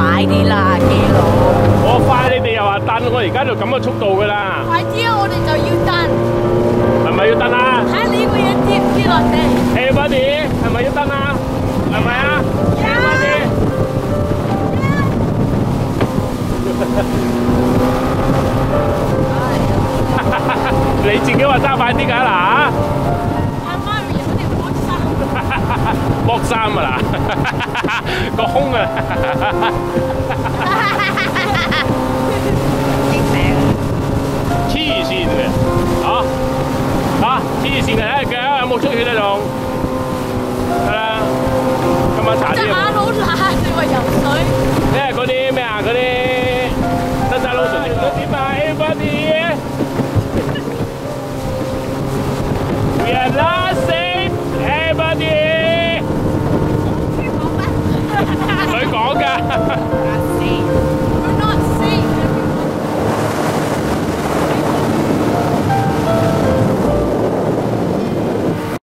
快啲啦，基佬。我快你哋又话蹬，我而家就咁嘅速度噶啦，快啲啊！我哋就要蹬，系咪要蹬啊睇下你个人跌唔跌落地。 ？Everybody 系咪要蹬啊？系咪啊？Everybody 你自己话揸快啲㗎嗱，阿妈咪有条波衫，剥衫啊啦， 個胸啊，黐線嘅，嚇嚇黐線嘅，腳有冇出血啊仲？